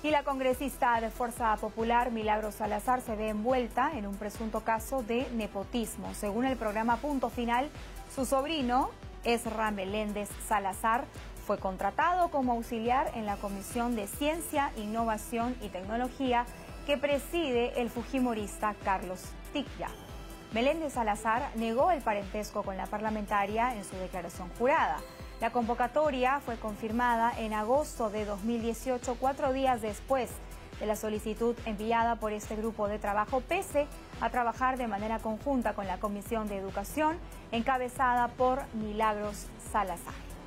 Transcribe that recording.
Y la congresista de Fuerza Popular, Milagro Salazar, se ve envuelta en un presunto caso de nepotismo. Según el programa Punto Final, su sobrino, Esra Meléndez Salazar, fue contratado como auxiliar en la Comisión de Ciencia, Innovación y Tecnología que preside el fujimorista Carlos Ticya. Meléndez Salazar negó el parentesco con la parlamentaria en su declaración jurada. La convocatoria fue confirmada en agosto de 2018, cuatro días después de la solicitud enviada por este grupo de trabajo, pese a trabajar de manera conjunta con la Comisión de Educación, encabezada por Milagros Salazar.